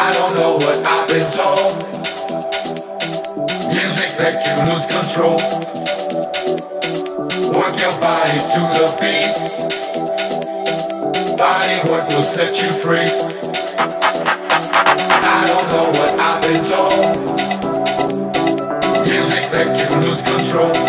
I don't know what I've been told. Music make you lose control. Work your body to the beat. Body work will set you free. I don't know what I've been told. Music make you lose control.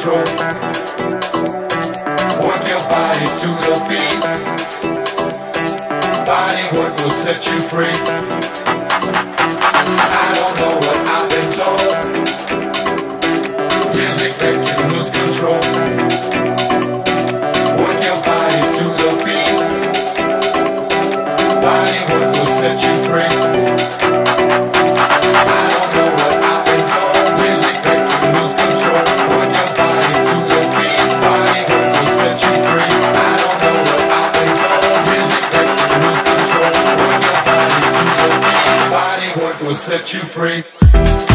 Control. Work your body to the beat. Body work will set you free. I don't know what I've been told. Music make you lose control. Work your body to the beat. Body work will set you free. will set you free.